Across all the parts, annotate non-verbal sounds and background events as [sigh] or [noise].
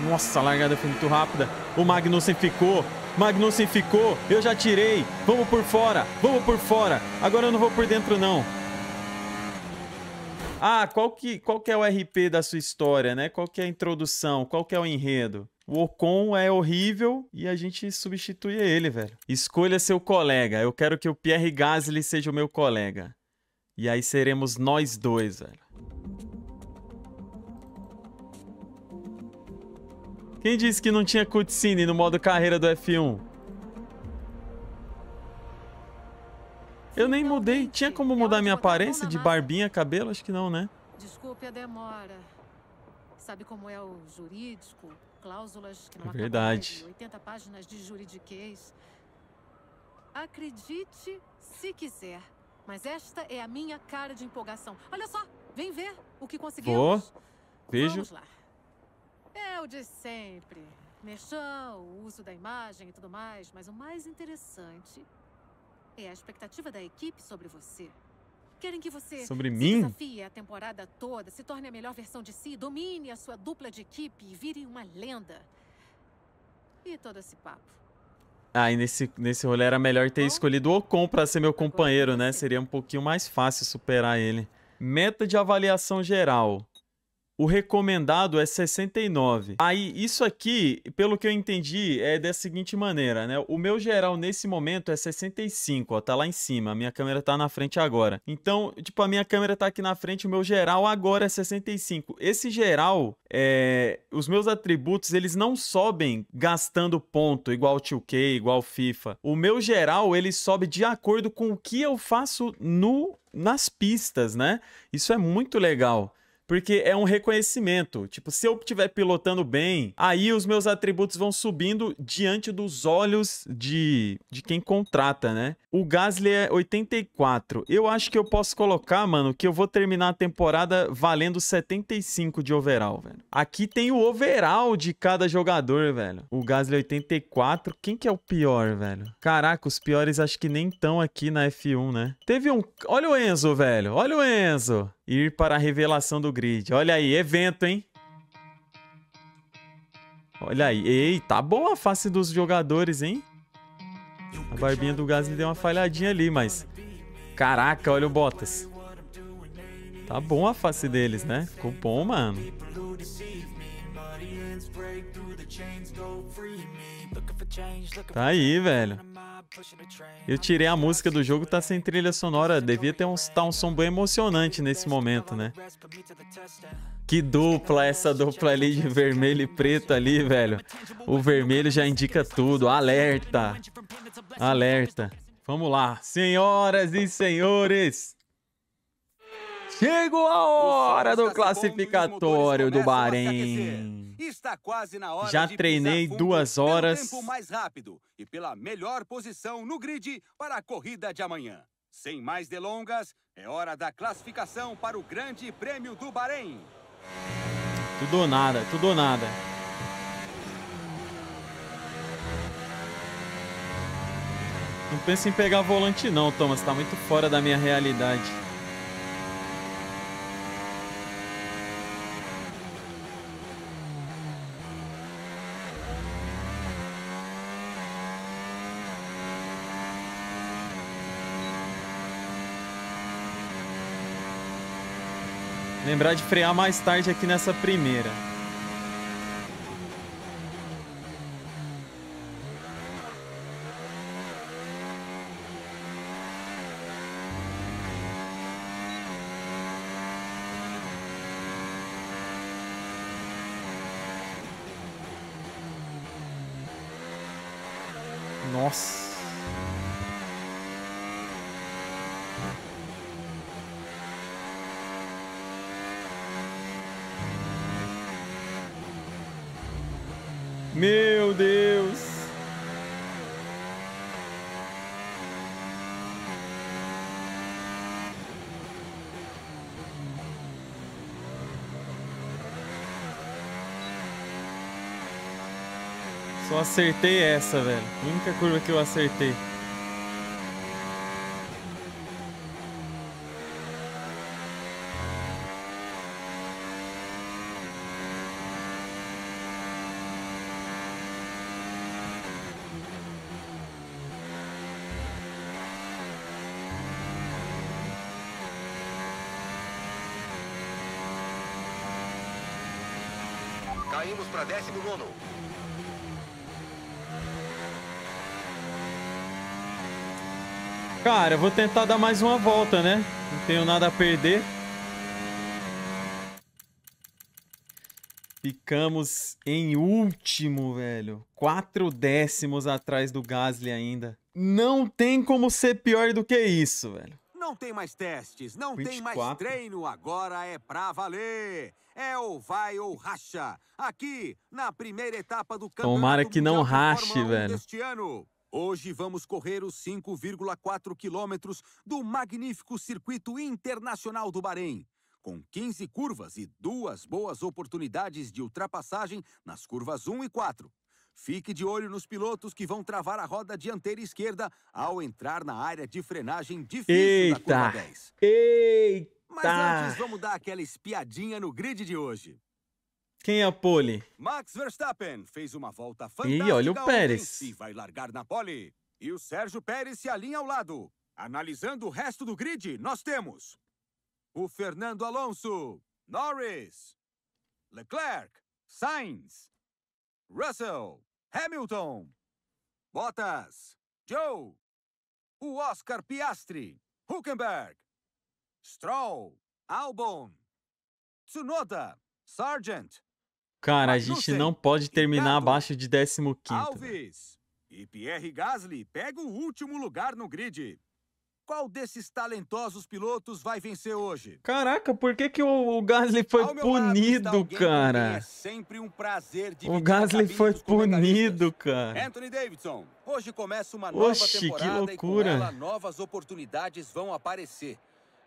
Nossa, a largada foi muito rápida. O Magnussen ficou. Magnussen ficou. Eu já tirei. Vamos por fora. Vamos por fora. Agora eu não vou por dentro, não. Ah, qual que, qual que é o RP da sua história, né? Qual que é a introdução? Qual que é o enredo? O Ocon é horrível e a gente substitui ele, velho. Escolha seu colega. Eu quero que o Pierre Gasly seja o meu colega. E aí seremos nós dois, velho. Quem disse que não tinha cutscene no modo carreira do F1? Eu nem mudei. Tinha como mudar minha aparência de barbinha, cabelo? Acho que não, né? Desculpe a demora. Sabe como é o jurídico? Cláusulas que não É verdade. acabam de 80 páginas de juridiquês. Acredite se quiser, mas esta é a minha cara de empolgação. Olha só, vem ver o que conseguimos. Vejo. Vamos lá. É o de sempre. Merchan, o uso da imagem e tudo mais, mas o mais interessante é a expectativa da equipe sobre você. Querem que você Sobre mim? desafie a temporada toda, se torne a melhor versão de si, domine a sua dupla de equipe e vire uma lenda. E todo esse papo. Ah, e nesse, nesse rolê era melhor ter escolhido o Ocon pra ser meu companheiro, né? Seria um pouquinho mais fácil superar ele. Meta de avaliação geral. O recomendado é 69. Aí, isso aqui, pelo que eu entendi, é da seguinte maneira, né? O meu geral nesse momento é 65, ó, tá lá em cima. A minha câmera tá na frente agora. Então, tipo, a minha câmera tá aqui na frente, o meu geral agora é 65. Esse geral, é... os meus atributos, eles não sobem gastando ponto, igual 2K, igual FIFA. O meu geral, ele sobe de acordo com o que eu faço no nas pistas, né? Isso é muito legal. Porque é um reconhecimento. Tipo, se eu estiver pilotando bem, aí os meus atributos vão subindo diante dos olhos de, de quem contrata, né? O Gasly é 84. Eu acho que eu posso colocar, mano, que eu vou terminar a temporada valendo 75 de overall, velho. Aqui tem o overall de cada jogador, velho. O Gasly é 84. Quem que é o pior, velho? Caraca, os piores acho que nem estão aqui na F1, né? Teve um. Olha o Enzo, velho. Olha o Enzo. Ir para a revelação do grid. Olha aí, evento, hein? Olha aí. Ei, tá boa a face dos jogadores, hein? A barbinha do Gasly deu uma falhadinha ali, mas... Caraca, olha o Bottas. Tá bom a face deles, né? Ficou bom, mano. Tá aí, velho. Eu tirei a música do jogo, tá sem trilha sonora. Devia ter um, tá um som bem emocionante nesse momento, né? Que dupla essa dupla ali de vermelho e preto ali, velho. O vermelho já indica tudo. Alerta. Alerta. Vamos lá. Senhoras e senhores. Chegou a hora do classificatório do Bahrein. Está quase na hora Já treinei duas horas. tempo mais rápido e pela melhor posição no grid para a corrida de amanhã. Sem mais delongas, é hora da classificação para o Grande Prêmio do Bahrein. Tudo ou nada, tudo ou nada. Não pensa em pegar volante não, Thomas. Tá muito fora da minha realidade. Lembrar de frear mais tarde aqui nessa primeira. Nossa. Meu Deus. Só acertei essa, velho. Única curva que eu acertei. Caímos para 19. Cara, eu vou tentar dar mais uma volta, né? Não tenho nada a perder. Ficamos em último, velho. Quatro décimos atrás do Gasly ainda. Não tem como ser pior do que isso, velho. Não tem mais testes, não 24. tem mais treino, agora é pra valer. É ou vai ou racha. Aqui, na primeira etapa do campeonato Tomara que não rache, Fórmula 1 velho. deste ano. Hoje vamos correr os 5,4 quilômetros do magnífico circuito internacional do Bahrein. Com 15 curvas e duas boas oportunidades de ultrapassagem nas curvas 1 e 4. Fique de olho nos pilotos que vão travar a roda dianteira esquerda ao entrar na área de frenagem difícil da curva Eita. 10. Eita! Mas antes, vamos dar aquela espiadinha no grid de hoje. Quem é a pole? Max Verstappen fez uma volta fantástica olha o Pérez. e vai largar na pole. E o Sérgio Pérez se alinha ao lado. Analisando o resto do grid, nós temos o Fernando Alonso, Norris, Leclerc, Sainz, Russell, Hamilton, Bottas, Joe, o Oscar Piastri, Huckenberg, Stroll, Albon, Tsunoda, Sargent, Cara, a gente não pode terminar abaixo de 15 velho. Alves e Pierre Gasly pega o último lugar no grid. Qual desses talentosos pilotos vai vencer hoje? Caraca, por que, que o, o Gasly foi punido, cara? É sempre um prazer O dividir a Gasly foi punido, cara. Anthony Davidson, hoje começa uma nova Oxi, que temporada e com loucura. ela novas oportunidades vão aparecer.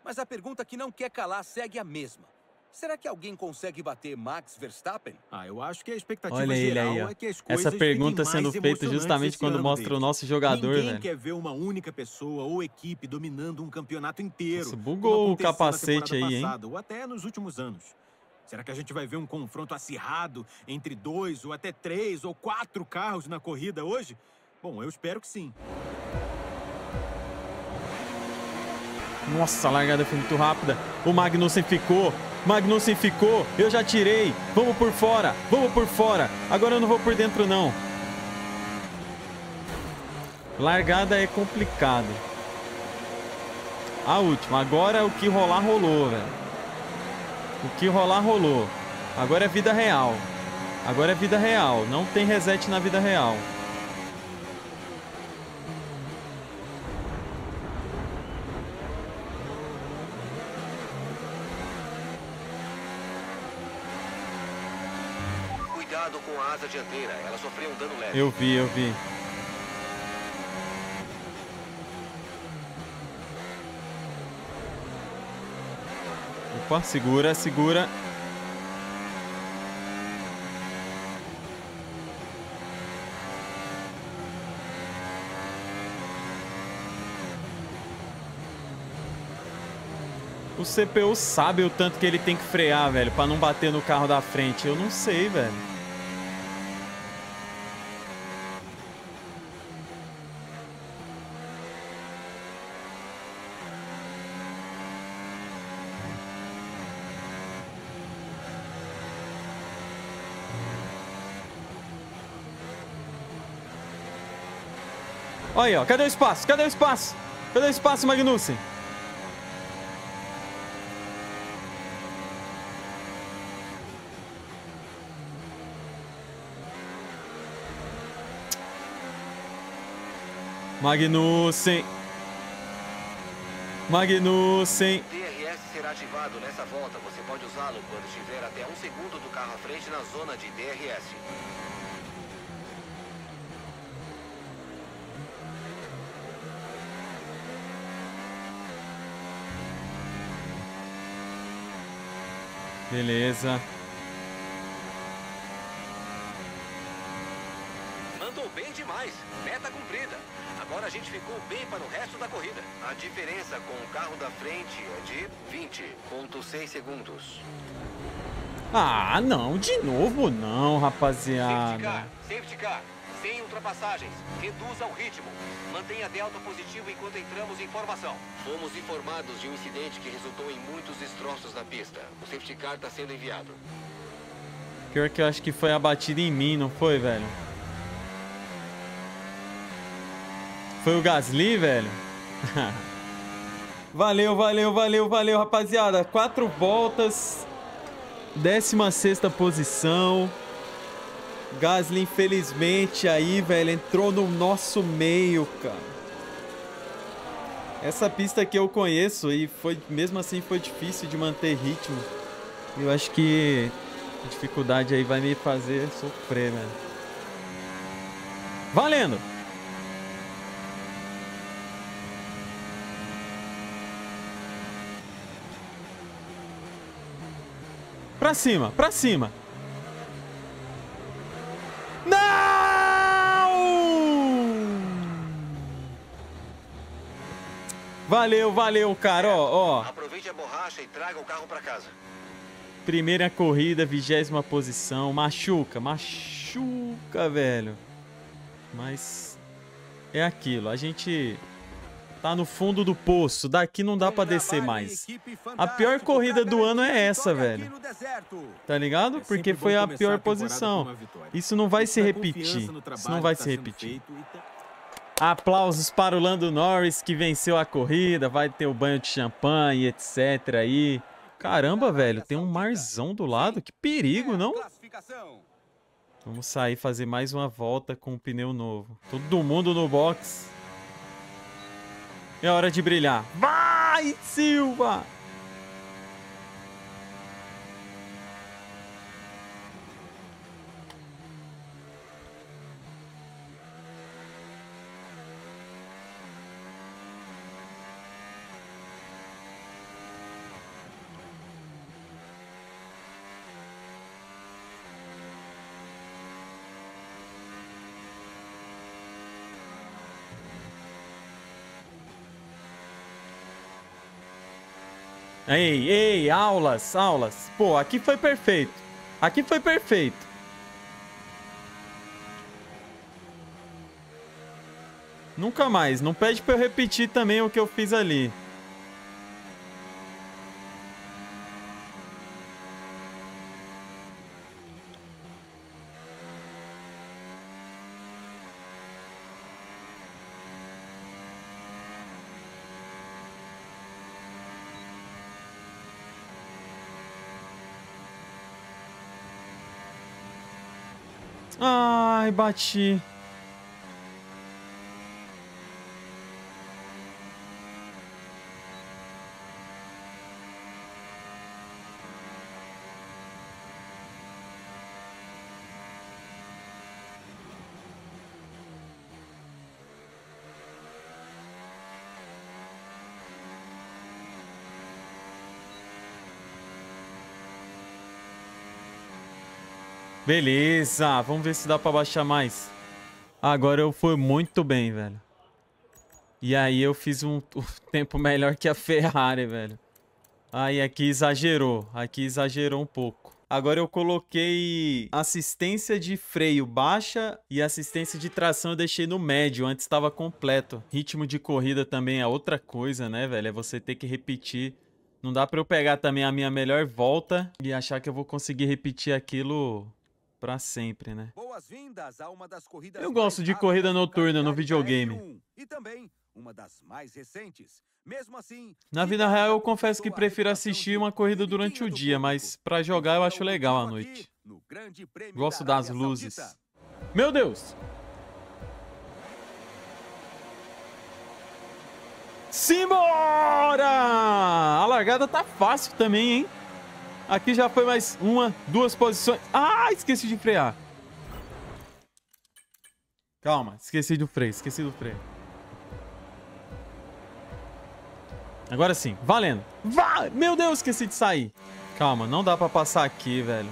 Mas a pergunta que não quer calar segue a mesma. Será que alguém consegue bater Max Verstappen? Ah, eu acho que a expectativa Olha ele geral aí, ó. é que as coisas Essa pergunta sendo feita justamente quando mostra o David. nosso jogador, Ninguém velho. quer ver uma única pessoa ou equipe dominando um campeonato inteiro. Nossa, bugou o capacete aí, hein? passada, Ou até nos últimos anos. Será que a gente vai ver um confronto acirrado entre dois ou até três ou quatro carros na corrida hoje? Bom, eu espero que sim. Nossa, a largada foi muito rápida. O Magnussen ficou. Magnussen ficou. Eu já tirei. Vamos por fora. Vamos por fora. Agora eu não vou por dentro, não. Largada é complicado. A última. Agora o que rolar, rolou, velho. O que rolar, rolou. Agora é vida real. Agora é vida real. Não tem reset na vida real. Cuidado com a asa dianteira, ela sofreu um dano leve. Eu vi, eu vi. Opa, segura, segura. O CPU sabe o tanto que ele tem que frear, velho, pra não bater no carro da frente. Eu não sei, velho. Olha aí, ó. Cadê o espaço? Cadê o espaço? Cadê o espaço, Magnussen? Magnussen. Magnussen. DRS será ativado nessa volta. Você pode usá-lo quando estiver até um segundo do carro à frente na zona de DRS. Beleza. Mandou bem demais. Meta cumprida. Agora a gente ficou bem para o resto da corrida. A diferença com o carro da frente é de 20,6 segundos. Ah, não. De novo não, Safety rapaziada. car, safety car. Sem ultrapassagens. Reduza o ritmo. Mantenha delta positivo enquanto entramos em formação. Fomos informados de um incidente que resultou em muitos destroços na pista. O safety car está sendo enviado. Pior que eu acho que foi abatida em mim, não foi, velho? Foi o Gasly, velho? [laughs] valeu, valeu, valeu, valeu, rapaziada. Quatro voltas. 16 posição. Gasly, infelizmente, aí, velho, entrou no nosso meio, cara. Essa pista aqui eu conheço e foi mesmo assim foi difícil de manter ritmo. Eu acho que a dificuldade aí vai me fazer sofrer, né? Valendo! Pra cima, pra cima. Valeu, valeu, cara. Ó, ó. Aproveite a borracha e traga o carro pra casa. Primeira corrida, vigésima posição. Machuca, machuca, velho. Mas é aquilo. A gente tá no fundo do poço. Daqui não dá pra descer mais. A pior corrida do ano é essa, velho. Tá ligado? Porque foi a pior posição. Isso não vai se repetir. Isso não vai se repetir. Aplausos para o Lando Norris que venceu a corrida. Vai ter o banho de champanhe, etc. aí. Caramba, velho, tem um marzão do lado. Que perigo, não? Vamos sair fazer mais uma volta com o pneu novo. Todo mundo no box. É hora de brilhar. Vai, Silva! Ei, ei, aulas, aulas. Pô, aqui foi perfeito. Aqui foi perfeito. Nunca mais. Não pede pra eu repetir também o que eu fiz ali. Ai, bati. Beleza, vamos ver se dá pra baixar mais. Agora eu fui muito bem, velho. E aí eu fiz um, tempo melhor que a Ferrari, velho. Aí aqui exagerou, aqui exagerou um pouco. Agora eu coloquei assistência de freio baixa e assistência de tração eu deixei no médio, antes estava completo. Ritmo de corrida também é outra coisa, né, velho? É você ter que repetir. Não dá pra eu pegar também a minha melhor volta e achar que eu vou conseguir repetir aquilo Pra sempre, né? Eu gosto de corrida noturna no videogame. E também uma das mais recentes. Mesmo assim, Na vida real, eu confesso que prefiro assistir uma corrida durante o dia, mas para jogar eu acho legal à noite. Gosto das luzes. Meu Deus! Simbora! A largada tá fácil também, hein? Aqui já foi mais uma, duas posições. Ah, esqueci de frear. Calma, esqueci do freio, esqueci do freio. Agora sim, valendo. Vai! Meu Deus, esqueci de sair. Calma, não dá pra passar aqui, velho.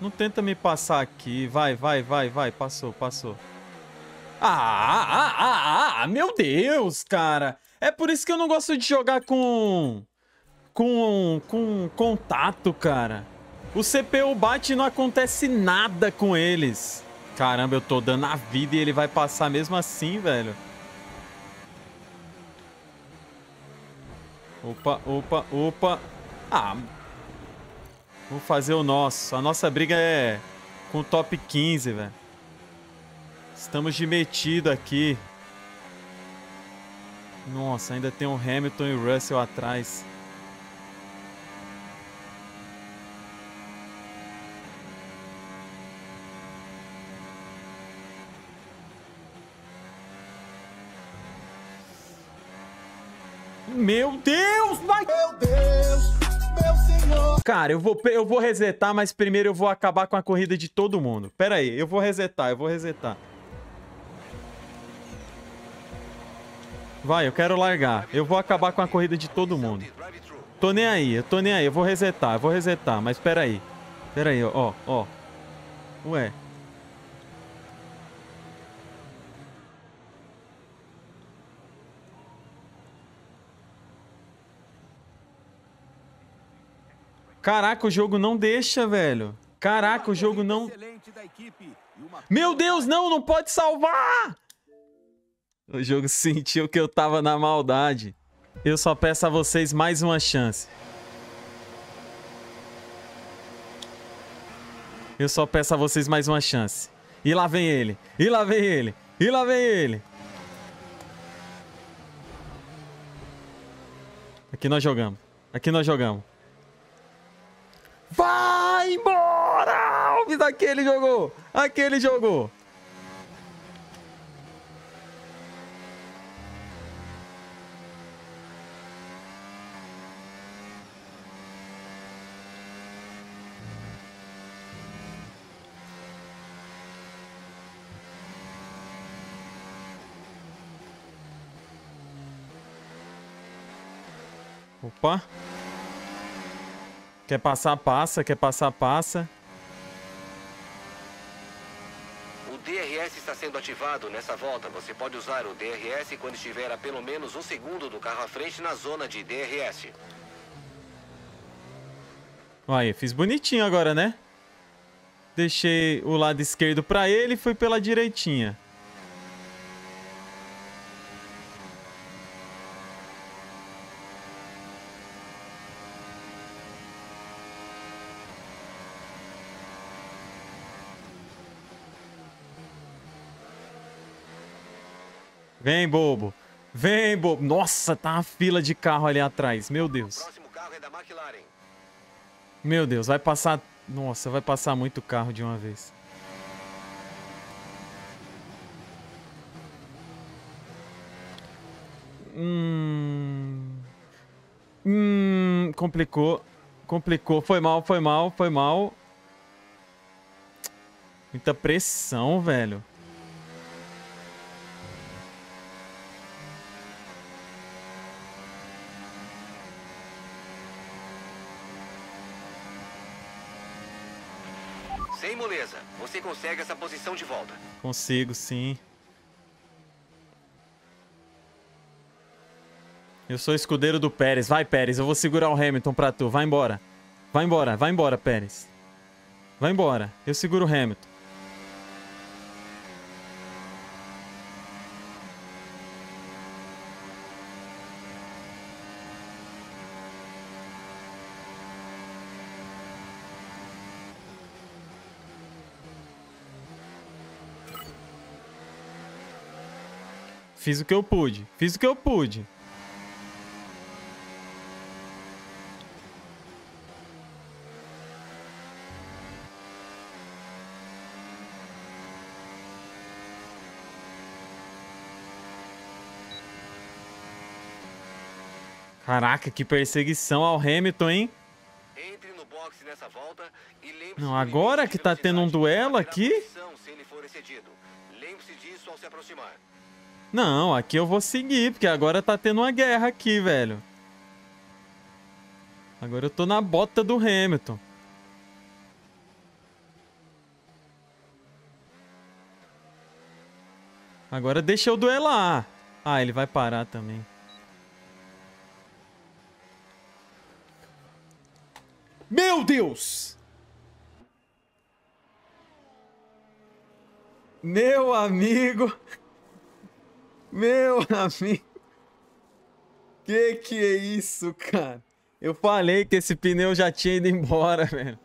Não tenta me passar aqui. Vai, vai, vai, vai. Passou, passou. Ah, ah, ah, ah, meu Deus, cara. É por isso que eu não gosto de jogar com com, com contato, cara. O CPU bate e não acontece nada com eles. Caramba, eu tô dando a vida e ele vai passar mesmo assim, velho. Opa, opa, opa. Ah. Vamos fazer o nosso. A nossa briga é com o top 15, velho. Estamos de metido aqui. Nossa, ainda tem o Hamilton e Russell atrás. Meu Deus! Vai... Meu Deus, meu Senhor. Cara, eu vou, eu vou resetar, mas primeiro eu vou acabar com a corrida de todo mundo. Pera aí, eu vou resetar, eu vou resetar. Vai, eu quero largar. Eu vou acabar com a corrida de todo mundo. Tô nem aí, eu tô nem aí. Eu vou resetar, eu vou resetar. Mas pera aí. Pera aí, ó, ó. Ué. Caraca, o jogo não deixa, velho. Caraca, o jogo não... Meu Deus, não, não pode salvar! O jogo sentiu que eu tava na maldade. Eu só peço a vocês mais uma chance. Eu só peço a vocês mais uma chance. E lá vem ele. E lá vem ele. E lá vem ele. Aqui nós jogamos. Aqui nós jogamos. Vai embora! Alves, aquele jogou. Aquele jogou. Opa. Quer passar, passa. Quer passar, passa. O DRS está sendo ativado nessa volta. Você pode usar o DRS quando estiver a pelo menos um segundo do carro à frente na zona de DRS. Aí, fiz bonitinho agora, né? Deixei o lado esquerdo pra ele e fui pela direitinha. Vem, bobo. Vem, bobo. Nossa, tá uma fila de carro ali atrás. Meu Deus. é. Meu Deus, vai passar. Nossa, vai passar muito carro de uma vez. Hum. Hum. Complicou. Complicou. Foi mal, foi mal, foi mal. Muita pressão, velho. Sem moleza, você consegue essa posição de volta. Consigo, sim. Eu sou escudeiro do Pérez. Vai, Pérez. Eu vou segurar o Hamilton pra tu. Vai embora. Vai embora. Vai embora, Pérez. Vai embora. Eu seguro o Hamilton. Fiz o que eu pude. Fiz o que eu pude. Caraca, que perseguição ao Hamilton, hein? Entre no boxe nessa volta e lembre-se Não, agora que tá tendo um duelo aqui? punição se ele for excedido. Lembre-se disso ao se aproximar. Não, aqui eu vou seguir, porque agora tá tendo uma guerra aqui, velho. Agora eu tô na bota do Hamilton. Agora deixa eu duelar. Ah, ele vai parar também. Meu Deus! Meu amigo. Meu [laughs] amigo. Que que é isso, cara? Eu falei que esse pneu já tinha ido embora, [laughs] velho.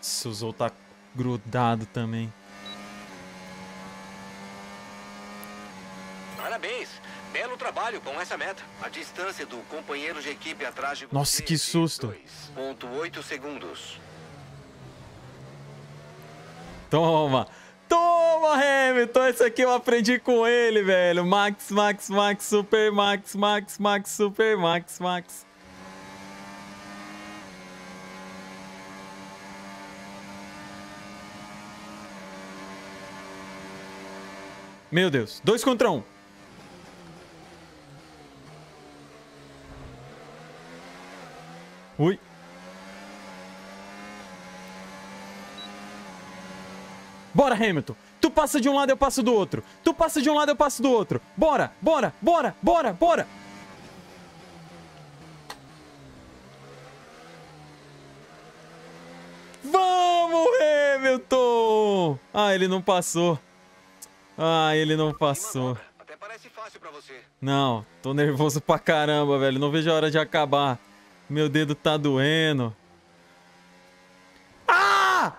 Suzou tá grudado também. Parabéns. Belo trabalho com essa meta. A distância do companheiro de equipe atrás de você Nossa, que é susto. 2.8 segundos. Toma! Toma, Hamilton! Esse aqui eu aprendi com ele, velho. Max, Max, Max, Super Max, Max, Max, Super Max, Max. Meu Deus. Dois contra um. Ui. Bora, Hamilton. Tu passa de um lado, eu passo do outro. Tu passa de um lado, eu passo do outro. Bora, bora, bora, bora, bora. Vamos, Hamilton! Ah, ele não passou. Ah, ele não passou. Até parece fácil pra você. Não, tô nervoso pra caramba, velho. Não vejo a hora de acabar. Meu dedo tá doendo. Ah!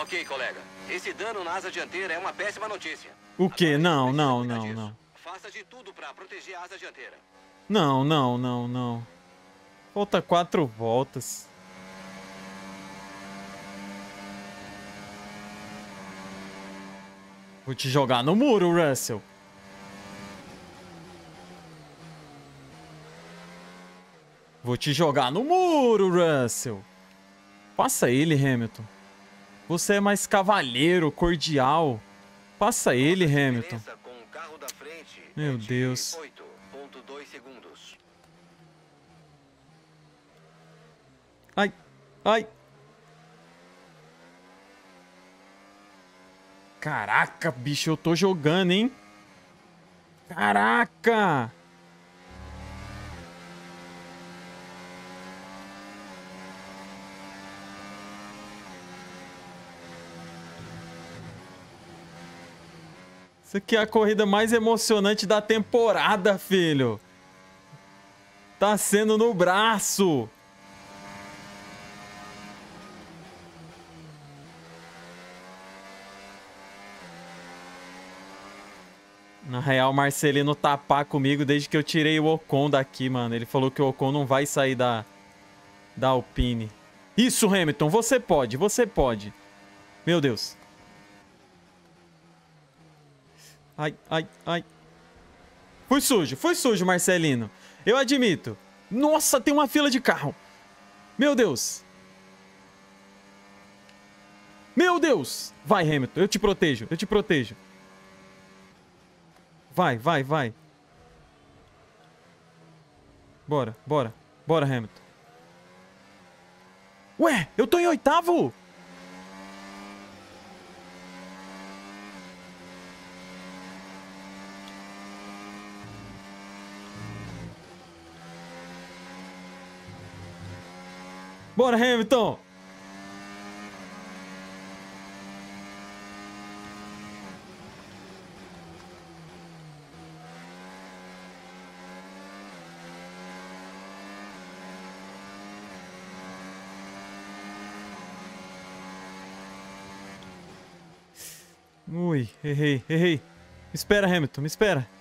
Ok, colega. Esse dano na asa dianteira é uma péssima notícia. O quê? Não, não, não, não. Faça de tudo pra proteger a asa dianteira. Não, não, não, não. Falta quatro voltas. Vou te jogar no muro, Russell. Vou te jogar no muro, Russell. Passa ele, Hamilton. Você é mais cavalheiro, cordial. Passa ele, Hamilton. Meu é de Deus. 8.2 segundos. Ai, ai. Caraca, bicho, eu tô jogando, hein? Caraca! Isso aqui é a corrida mais emocionante da temporada, filho. Tá sendo no braço. Na real, Marcelino tapar comigo desde que eu tirei o Ocon daqui, mano. Ele falou que o Ocon não vai sair da, da Alpine. Isso, Hamilton, você pode, você pode. Meu Deus. Ai, ai, ai. Fui sujo, fui sujo, Marcelino. Eu admito. Nossa, tem uma fila de carro. Meu Deus. Meu Deus. Vai, Hamilton, eu te protejo, eu te protejo. Vai, vai, vai. Bora, bora. Bora, Hamilton. Ué, eu tô em oitavo? Bora, Hamilton! Ui, errei, errei. Me espera, Hamilton, me espera.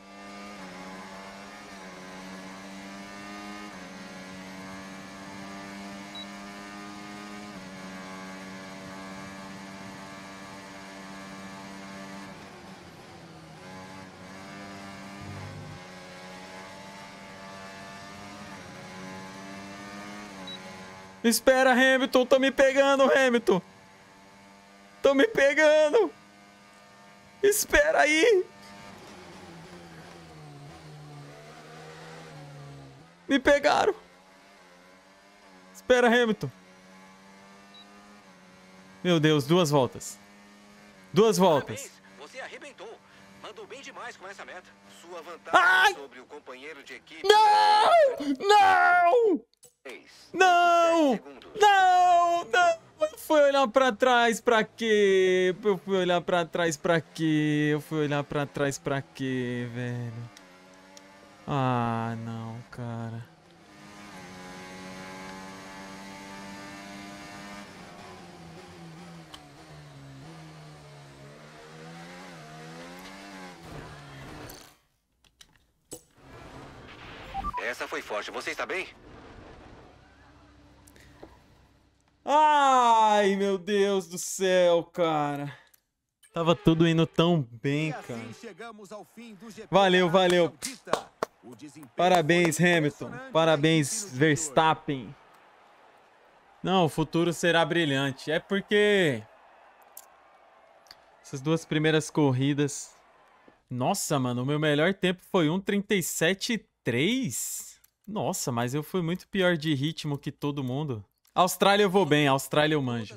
Espera, Hamilton, tô me pegando, Hamilton. Tô me pegando. Espera aí! Me pegaram! Espera, Hamilton! Meu Deus, duas voltas. Duas voltas. Ai! sobre o companheiro de equipe. Não! Não! Não! Não! Não! Eu fui olhar pra trás pra quê? Eu fui olhar pra trás pra quê? Eu fui olhar pra trás pra quê, velho? Ah, não, cara. Essa foi forte. Você está bem? Ai, meu Deus do céu, cara. Tava tudo indo tão bem, cara. assim GP Valeu, valeu. Parabéns, Hamilton. Parabéns, Verstappen. Não, o futuro será brilhante. É porque. Essas duas primeiras corridas. Nossa, mano, o meu melhor tempo foi 1,37,3. Nossa, mas eu fui muito pior de ritmo que todo mundo. Austrália eu vou bem, Austrália eu manjo.